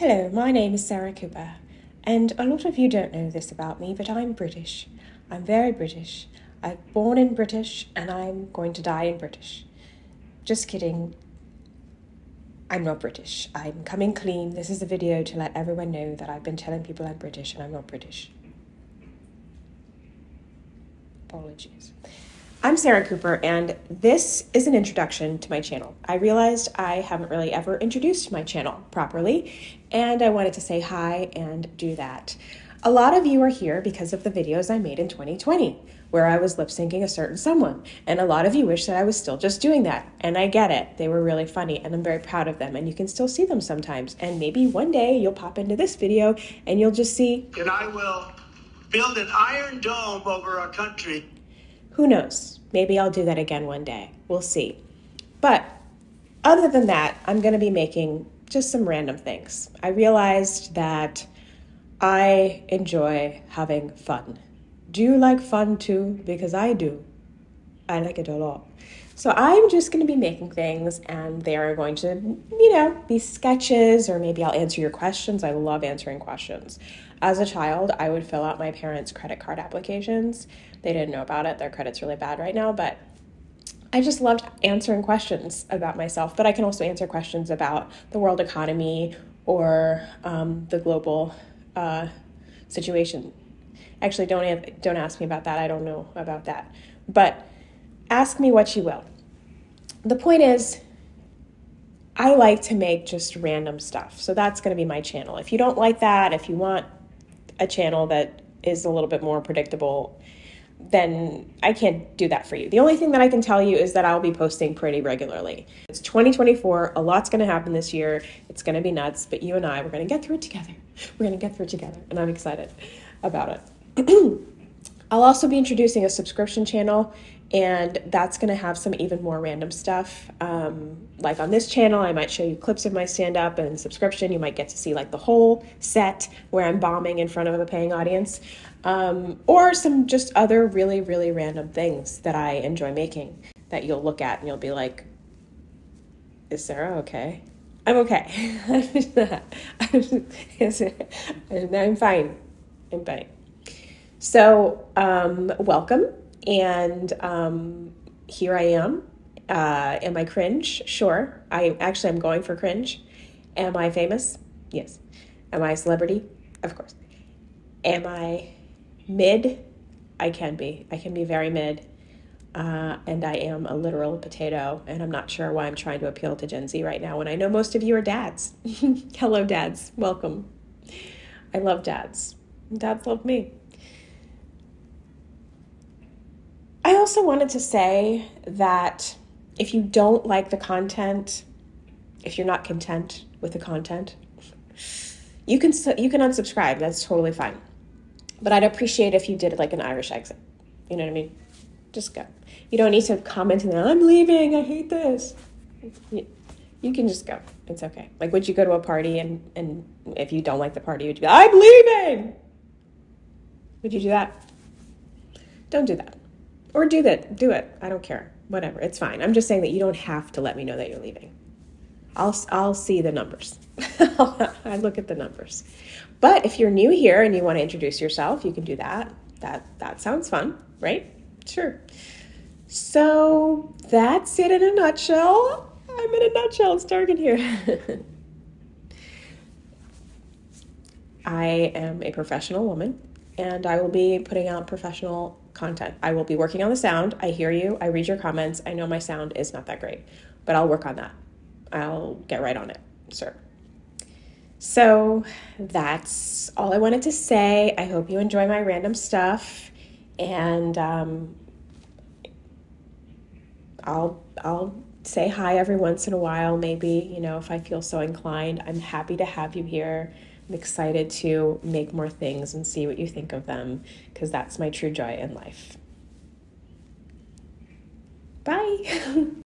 Hello, my name is Sarah Cooper, and a lot of you don't know this about me, but I'm British. I'm very British. I'm born in British, and I'm going to die in British. Just kidding. I'm not British. I'm coming clean. This is a video to let everyone know that I've been telling people I'm British and I'm not British. Apologies. I'm Sarah Cooper, and this is an introduction to my channel. I realized I haven't really ever introduced my channel properly, and I wanted to say hi and do that. A lot of you are here because of the videos I made in 2020, where I was lip syncing a certain someone, and a lot of you wish that I was still just doing that, and I get it. They were really funny, and I'm very proud of them, and you can still see them sometimes. And maybe one day you'll pop into this video and you'll just see. And I will build an iron dome over our country Who knows? Maybe I'll do that again one day. We'll see. But other than that, I'm going to be making just some random things. I realized that I enjoy having fun. Do you like fun too? Because I do. I like it a lot. So I'm just going to be making things and they are going to, you know, be sketches or maybe I'll answer your questions. I love answering questions. As a child, I would fill out my parents' credit card applications. They didn't know about it. Their credit's really bad right now, but I just loved answering questions about myself, but I can also answer questions about the world economy or um, the global uh, situation. Actually, don't don't ask me about that. I don't know about that. But ask me what you will. The point is, I like to make just random stuff. So that's going to be my channel. If you don't like that, if you want a channel that is a little bit more predictable, then I can't do that for you. The only thing that I can tell you is that I'll be posting pretty regularly. It's 2024, a lot's gonna happen this year. It's gonna be nuts, but you and I, we're gonna get through it together. We're gonna get through it together, and I'm excited about it. I'll also be introducing a subscription channel, and that's going to have some even more random stuff. Um, like on this channel, I might show you clips of my stand up, and subscription, you might get to see like the whole set where I'm bombing in front of a paying audience, um, or some just other really, really random things that I enjoy making that you'll look at and you'll be like, Is Sarah okay? I'm okay. I'm fine. I'm fine. So, um, welcome. And um, here I am. Uh, am I cringe? Sure. I actually am going for cringe. Am I famous? Yes. Am I a celebrity? Of course. Am I mid? I can be. I can be very mid. Uh, and I am a literal potato, and I'm not sure why I'm trying to appeal to Gen Z right now when I know most of you are dads. Hello, dads. Welcome. I love dads. Dads love me. I also wanted to say that if you don't like the content, if you're not content with the content, you can you can unsubscribe. That's totally fine. But I'd appreciate if you did like an Irish exit. You know what I mean? Just go. You don't need to comment and then I'm leaving. I hate this. You, you can just go. It's okay. Like, would you go to a party and and if you don't like the party, would you be I'm leaving? Would you do that? Don't do that. Or do that. Do it. I don't care. Whatever. It's fine. I'm just saying that you don't have to let me know that you're leaving. I'll I'll see the numbers. I look at the numbers. But if you're new here and you want to introduce yourself, you can do that. That that sounds fun, right? Sure. So that's it in a nutshell. I'm in a nutshell. It's dark in here. I am a professional woman and I will be putting out professional content. I will be working on the sound. I hear you. I read your comments. I know my sound is not that great, but I'll work on that. I'll get right on it, sir. So that's all I wanted to say. I hope you enjoy my random stuff, and um, I'll I'll say hi every once in a while. Maybe you know if I feel so inclined. I'm happy to have you here. I'm excited to make more things and see what you think of them because that's my true joy in life. Bye.